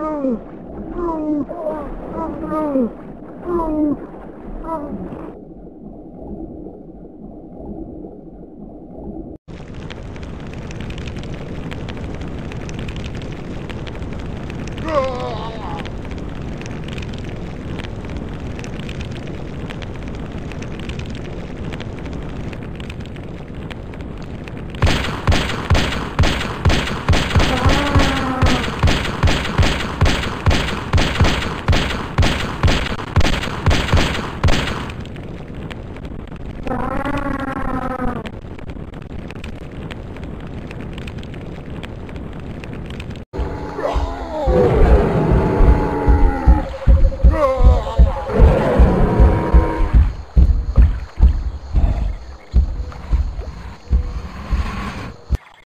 Ah!